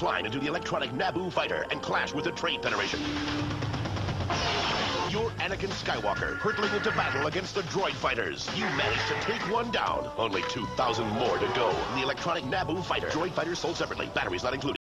climb into the electronic Naboo fighter and clash with the Trade Federation. You're Anakin Skywalker, hurtling into battle against the droid fighters. You managed to take one down. Only 2,000 more to go. The electronic Naboo fighter. Droid fighters sold separately. Batteries not included.